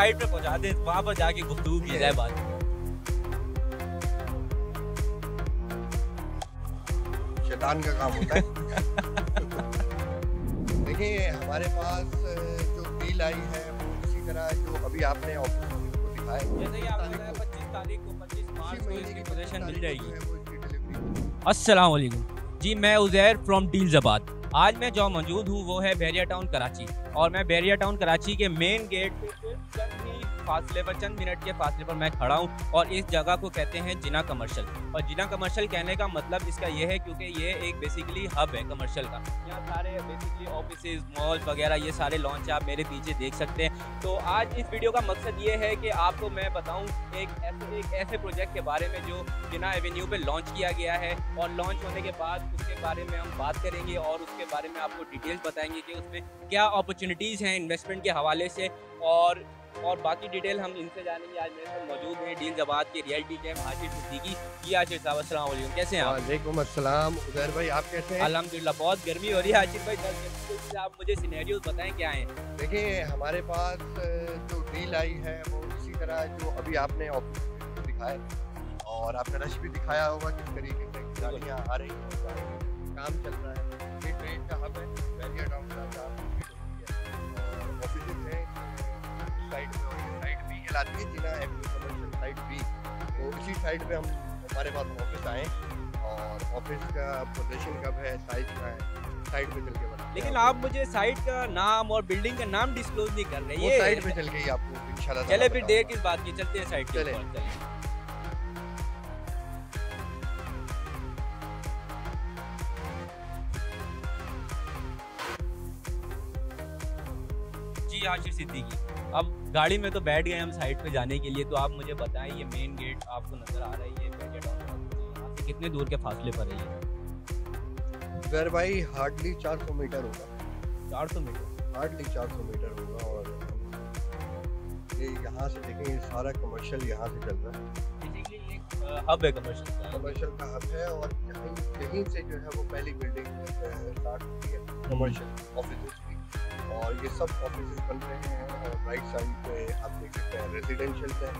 Side पे पहुँचा दे वहाँ पर जाके गुफ्तगू की जाए बात। शैतान का काम होता है। देखिए हमारे पास जो डील आई है वो इसी तरह जो अभी आपने ऑफ़िस को दिखाया जैसे कि आपने बताया पच्चीस तारीख को पच्चीस मार्च को इसकी पोजीशन मिल जाएगी। अस्सलाम वालेकुम जी मैं उजैर फ्रॉम डील्जाबाद आज मैं जो मौजूद हूँ वो है बैरिया टाउन कराची और मैं बैरिया टाउन कराची के मेन गेट फासले पर, चंद मिनट के फासले पर मैं खड़ा हूँ और इस जगह को कहते हैं जिना कमर्शियल। और जिना कमर्शियल कहने का मतलब इसका ये है क्योंकि ये एक बेसिकली हब है कमर्शियल का। यहाँ सारे बेसिकली ऑफ़िस मॉल वगैरह, ये सारे लॉन्च आप मेरे पीछे देख सकते हैं। तो आज इस वीडियो का मकसद ये है कि आपको मैं बताऊँ एक ऐसे एक ऐसे प्रोजेक्ट के बारे में जो जिना एवेन्यू पर लॉन्च किया गया है और लॉन्च होने के बाद उसके बारे में हम बात करेंगे और उसके बारे में आपको डिटेल्स बताएँगे कि उसमें क्या अपॉर्चुनिटीज़ हैं इन्वेस्टमेंट के हवाले से और और बाकी डिटेल हम इनसे जानेंगे। आज मेरे साथ मौजूद हैं डील जबात के रियलिटी चैम हाशिर सिद्दीकी। जी हाशिर साहब वालेकुम। कैसे हैं वालेकुम अस्सलाम। उजैर भाई आप कैसे हैं? अल्हम्दुलिल्लाह बहुत गर्मी हो रही है हाशिर भाई। दस आप मुझे सिनेरियोज बताएँ क्या हैं? देखिए हमारे पास जो डील आई है वो इसी तरह जो अभी आपने दिखाया। और आपने रश भी दिखाया होगा किस तरीके से गाड़ियाँ आ रही हैं काम चल रहा है। का हब है कहलाती है जिना एवेन्यू कमर्शियल साइड भी तो इसी साइड पे हम हमारे पास ऑफ़िस आए और ऑफ़िस का पोजीशन कब है साइज़ का है साइड पे चल के बताते हैं लेकिन आप मुझे साइट का नाम और बिल्डिंग का नाम डिस्क्लोज नहीं कर रहे ये साइड पे चल के ही आपको इंशाल्लाह चले फिर देर किस बात की चलते हैं साइड के चले। ऊपर चले। जी आशिर सिद्दीकी। अब गाड़ी में तो बैठ गए हम साइड पे जाने के लिए तो आप मुझे बताएँ ये मेन गेट आपको नज़र आ रहा है ये बैरिया यहाँ से कितने दूर के फासले पर है ये? घर भाई हार्डली 400 मीटर होगा। चार सौ मीटर? हार्डली 400 मीटर होगा और ये यहाँ से देखें ये सारा कमर्शियल यहाँ से चल रहा है। हब है कमर्शियल का। कमर्शियल का हब है और यहीं से जो है वो पहली बिल्डिंग स्टार्ट होती है। कमर्शियल ऑफ़िस और ये सब ऑफ़िस बन रहे हैं और राइट साइड पे आप देख सकते हैं रेजिडेंशियल है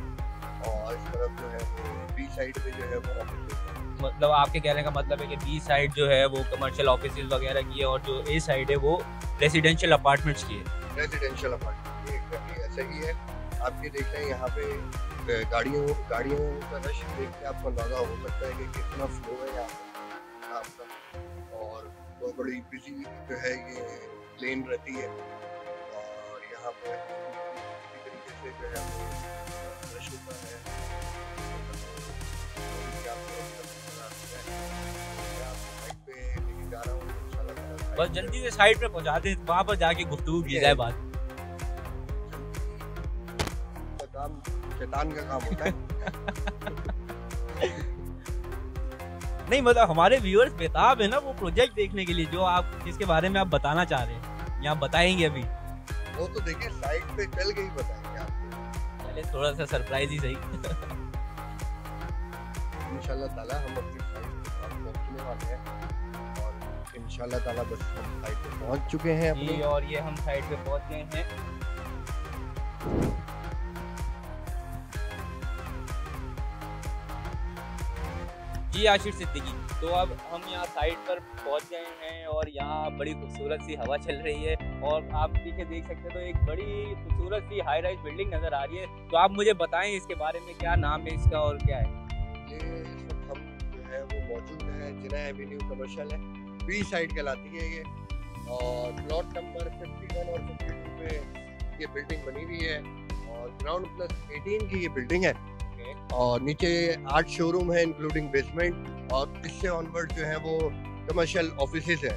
और इस तरफ़ जो है वो बी साइड पे जो है वो ऑफ़िस मतलब आपके कहने का मतलब है कि बी साइड जो है वो कमर्शियल ऑफ़िस वगैरह की है और जो ए साइड है वो रेजिडेंशियल अपार्टमेंट्स की है। रेजिडेंशियल अपार्टमेंट ये ऐसा ही है। आप ये देख रहे हैं यहाँ पे गाड़ियों गाड़ियों का रश देख के आपको अंदाज़ा हो सकता है कि कितना फ्लो है यहाँ पे काम और बहुत बड़ी बिज़ी जो है ये लेन रहती है। और यहाँ पे इसी तरीके से जो है वो रश होता है। रहा है। बस जल्दी से साइड पे पहुँचा दे वहाँ पर जाके गुफ्तगू की जाए बात। काम शैतान का काम होता है। नहीं मतलब हमारे व्यूअर्स बेताब है ना वो प्रोजेक्ट देखने के लिए जो आप जिसके बारे में आप बताना चाह रहे हैं या आप बताएँगे अभी? वो तो देखिए साइड पे चल के ही बताएँगे आपको पहले थोड़ा सा सरप्राइज़ ही सही। इंशाल्लाह ताला हम अपनी साइड पे पहुँचने वाले हैं और इंशाल्लाह ताला बस हम साइड पे पहुँच चुके हैं अपनी। और ये हम साइड पे पहुँच गए हैं। जी आशिर सिद्दीकी। तो अब हम यहाँ साइड पर पहुँच गए हैं और यहाँ बड़ी खूबसूरत सी हवा चल रही है और आप पीछे देख सकते हो तो एक बड़ी खूबसूरत सी हाई राइज बिल्डिंग नज़र आ रही है। तो आप मुझे बताएँ इसके बारे में क्या नाम है इसका और क्या है? ये इस हम जो है वो मौजूद हैं जिना एवेन्यू कमर्शियल है। बी साइड कहलाती है ये। और प्लॉट नंबर 51 और 52 पे ये बिल्डिंग बनी हुई है। और ग्राउंड प्लस 18 की ये बिल्डिंग है। और नीचे आठ शोरूम है इंक्लूडिंग बेसमेंट और इससे ऑनवर्ड जो है वो कमर्शियल ऑफ़िस है।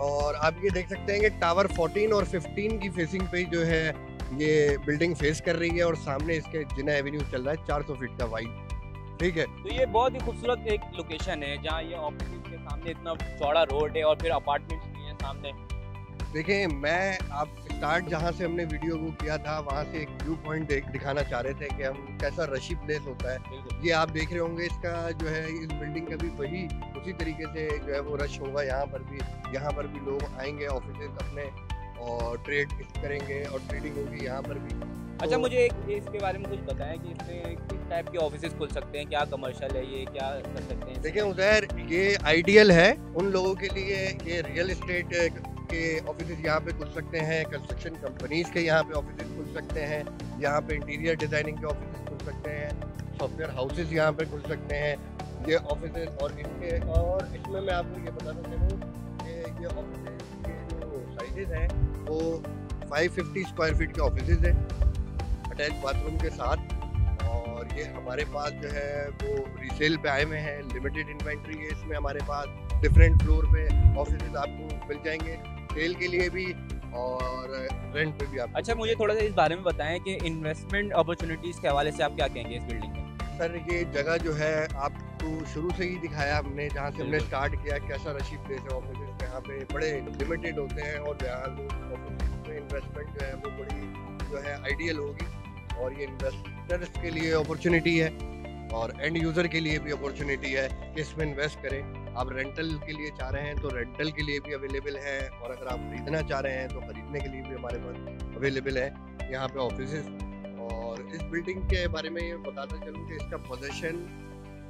और आप ये देख सकते हैं कि टावर 14 और 15 की फेसिंग पे जो है ये बिल्डिंग फेस कर रही है और सामने इसके जिना एवेन्यू चल रहा है 400 फीट का वाइड ठीक है? तो ये बहुत ही खूबसूरत एक लोकेशन है, जहाँ ये ऑफ़िस के सामने इतना चौड़ा रोड है और फिर अपार्टमेंट्स भी हैं सामने। देखिए मैं आप स्टार्ट जहाँ से हमने वीडियो को किया था वहाँ से एक व्यू पॉइंट देख दिखाना चाह रहे थे कि हम कैसा रशी प्लेस होता है। ये आप देख रहे होंगे इसका जो है इस बिल्डिंग का भी वही उसी तरीके से जो है वो रश होगा। यहाँ पर भी यहाँ पर भी लोग आएँगे ऑफ़िस अपने और ट्रेड करेंगे और ट्रेडिंग होगी यहाँ पर भी। अच्छा तो- मुझे एक इसके बारे में कुछ बताएँ कि इसमें किस टाइप के ऑफ़िस खुल सकते हैं क्या कमर्शियल है ये क्या कर सकते हैं देखिए उधर ये आइडियल है उन लोगों के लिए ये रियल एस्टेट के ऑफ़िस यहाँ पे खुल सकते हैं कंस्ट्रक्शन कंपनीज़ के यहाँ पे ऑफ़िस खुल सकते हैं, यहाँ पे इंटीरियर डिज़ाइनिंग के ऑफ़िस खुल सकते हैं सॉफ्टवेयर हाउसेज यहाँ पे खुल सकते हैं, ये ऑफ़िस और इनके और इसमें मैं आपको ये बताना चाहूँ कि ये ऑफ़िस के जो साइजेज हैं, वो 550 स्क्वायर फीट के ऑफ़िस हैं अटैच बाथरूम के साथ और ये हमारे पास जो है वो रीसेल पे आए हुए हैं लिमिटेड इन्वेंट्री है इसमें हमारे पास डिफरेंट फ्लोर पे ऑफ़िस आपको मिल जाएँगे। सेल के लिए भी और रेंट पे भी आप अच्छा मुझे थोड़ा सा इस बारे में बताएँ कि इन्वेस्टमेंट अपॉर्चुनिटीज़ के हवाले से आप क्या कहेंगे इस बिल्डिंग में? सर ये जगह जो है आपको शुरू से ही दिखाया हमने जहाँ से हमने स्टार्ट किया कैसा रशीद प्लेस है ऑफ़िस यहाँ पे बड़े लिमिटेड होते हैं और यहाँ में इन्वेस्टमेंट जो है वो बड़ी जो है आइडियल होगी और ये इन्वेस्टर्स के लिए अपॉर्चुनिटी है और एंड यूज़र के लिए भी अपॉर्चुनिटी है कि इसमें इन्वेस्ट करें। आप रेंटल के लिए चाह रहे हैं तो रेंटल के लिए भी अवेलेबल है और अगर आप खरीदना चाह रहे हैं तो खरीदने के लिए भी हमारे पास अवेलेबल है। यहाँ पे ऑफ़िस और इस बिल्डिंग के बारे में ये बताता चलूँ कि इसका पोजीशन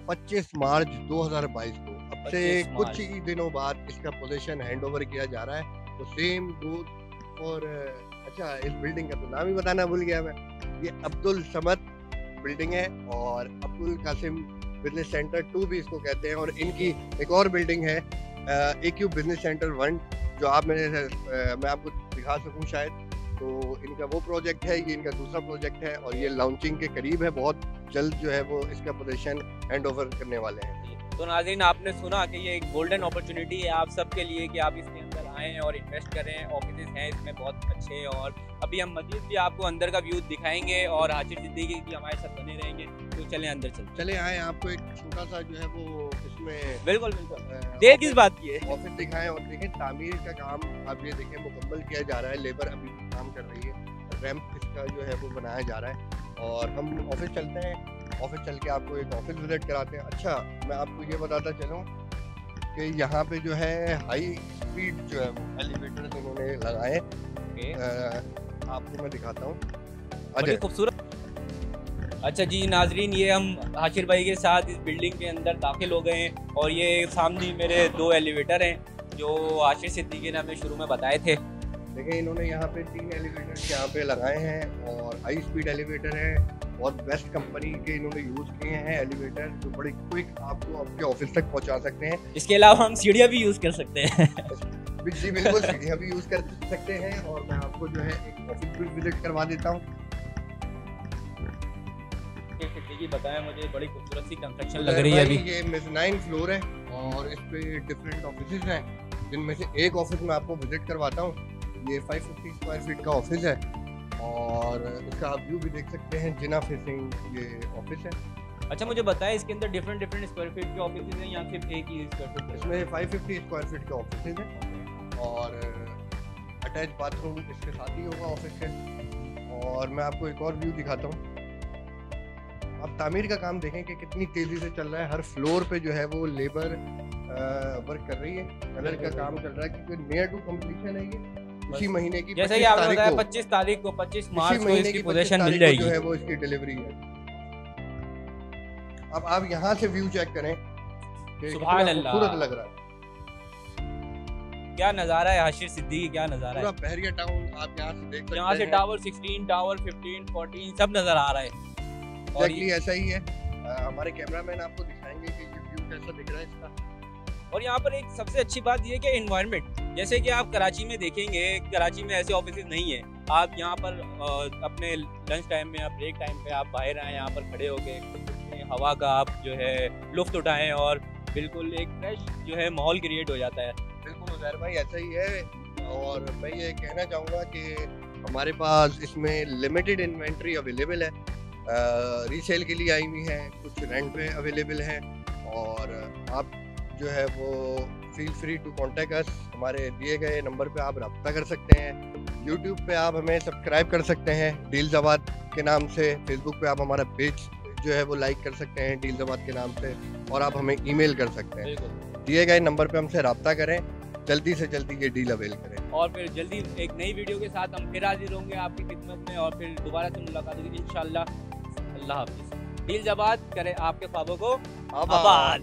25 मार्च 2022 को। अब से कुछ ही दिनों बाद इसका पोजीशन हैंड ओवर किया जा रहा है। तो सेम गोज और अच्छा इस बिल्डिंग का तो नाम ही बताना भूल गया मैं। ये अब्दुल समद बिल्डिंग है और Abdul Qasim business center two भी इसको कहते हैं, और इनकी एक और बिल्डिंग है A Q business center one, जो आप मेरे मैं आपको दिखा सकूँ शायद। तो इनका वो प्रोजेक्ट है, ये इनका दूसरा प्रोजेक्ट है, और ये लॉन्चिंग के करीब है, बहुत जल्द जो है वो इसका पोजीशन हैंड ओवर करने वाले हैं। तो नाज़रीन, आपने सुना कि ये एक गोल्डन अपॉर्चुनिटी है आप सबके लिए कि आप इसके आएँ और इन्वेस्ट करें। ऑफ़िस हैं इसमें बहुत अच्छे और अभी हम मजीद भी आपको अंदर का व्यू दिखाएँगे और हाजिर ज़िंदगी भी हमारे साथ बने रहेंगे। तो चलें अंदर चलते चले आए आपको एक छोटा सा जो है वो इसमें बिल्कुल बिल्कुल। देर किस बात की है। ऑफ़िस दिखाएँ और देखें तामीर का काम आप ये देखें मुकम्मल किया जा रहा है। लेबर अभी काम कर रही है। रैंप इसका जो है वो बनाया जा रहा है। और हम ऑफ़िस चलते हैं। ऑफ़िस चल के आपको एक ऑफ़िस विज़िट कराते हैं। अच्छा मैं आपको ये बताता चलूँ कि यहाँ पे जो है हाई स्पीड जो है वो एलिवेटर इन्होंने लगाए आपको मैं दिखाता हूँ। अजय। खूबसूरत। अच्छा जी नाजरीन ये हम हाशिर भाई के साथ इस बिल्डिंग के अंदर दाखिल हो गए हैं और ये सामने मेरे दो एलिवेटर हैं जो आशिर सिद्दीकी ने हमें शुरू में बताए थे। देखिए इन्होंने यहाँ पे तीन एलिवेटर यहाँ पे लगाए हैं और हाई स्पीड एलिवेटर है। बहुत बेस्ट कंपनी के इन्होंने यूज़ किए हैं एलिवेटर जो बड़ी क्विक आपको आपके ऑफ़िस तक पहुँचा सकते हैं। इसके अलावा हम सीढ़ियाँ भी यूज़ कर सकते हैं। जी बिल्कुल सीढ़ियाँ भी यूज़ कर सकते हैं और मैं आपको जो है एक ऑफ़िस भी विज़िट करवा देता हूँ। बताया मुझे बड़ी खूबसूरत सी कंस्ट्रक्शन लग रही है अभी। ये मेजनाइन फ्लोर है और इस पे डिफरेंट ऑफ़िस हैं। जिनमें से एक ऑफ़िस मैं आपको विज़िट करवाता हूँ। ये 550 स्क्वायर फीट का ऑफ़िस है। और इसका आप व्यू भी देख सकते हैं जिना फेसिंग ये ऑफ़िस है। अच्छा मुझे बताया इसके अंदर डिफरेंट डिफरेंट स्क्वायर फीट के ऑफ़िस हैं या फिर एक ही स्क्वायर फीट इसमें 550 स्क्वायर फीट के ऑफ़िस हैं। और अटैच बाथरूम इसके साथ ही होगा ऑफ़िस के। और मैं आपको एक और व्यू दिखाता हूँ। आप तामीर का काम देखें कि कितनी तेज़ी से चल रहा है। हर फ्लोर पे जो है वो लेबर वर्क कर रही है। कलर का काम चल रहा है क्योंकि नियर टू कंप्लीशन है ये। इसी महीने की जैसे कि आपने बताया पच्चीस तारीख को पच्चीस मार्च को इसकी पोजीशन मिल जाएगी जो है वो इसकी डिलीवरी है। अब आप यहाँ से व्यू चेक करें। कि सुभान अल्लाह। खूबसूरत लग रहा है। क्या नज़ारा है हाशिर सिद्दीकी क्या नज़ारा पूरा है बहरिया टाउन आप यहाँ से देख सकते यहाँ से टावर 16 टावर 15 14 सब नज़र आ रहा है। एग्जैक्टली ऐसा ही है। हमारे कैमरामैन आपको दिखाएँगे कि ये व्यू कैसा दिख रहा है इसका। और यहाँ पर एक सबसे अच्छी बात ये है कि इन्वायरमेंट जैसे कि आप कराची में देखेंगे, कराची में ऐसे ऑफ़िस नहीं है। आप यहाँ पर अपने लंच टाइम में या ब्रेक टाइम पे आप बाहर आए, यहाँ पर खड़े होके हवा का आप जो है लुफ्त उठाएँ और बिल्कुल एक फ्रेश जो है माहौल क्रिएट हो जाता है। बिल्कुल उजैर भाई ऐसा ही है। और मैं ये कहना चाहूँगा कि हमारे पास इसमें लिमिटेड इन्वेंट्री अवेलेबल है। रीसेल के लिए आई हुई है, कुछ रेंट पे अवेलेबल है। और आप जो है वो feel free to contact us हमारे दिए गए नंबर पे आप रब्ता कर सकते हैं यूट्यूब पे आप हमें सब्सक्राइब कर सकते हैं डील जवाद के नाम से फेसबुक पे आप हमारा पेज जो है वो लाइक कर सकते हैं डील जवाद के नाम से और आप हमें ईमेल कर सकते हैं। दिए गए नंबर पे हमसे रब्ता करें जल्दी से जल्दी ये डील अवेल करें। और फिर जल्दी एक नई वीडियो के साथ हम फिर हाजिर होंगे आपकी खिदमत में और फिर दोबारा से मुलाकात होगी इंशाल्लाह। अल्लाह हाफिज़। डील जबात करे आपके ख्वाबों को आबाद।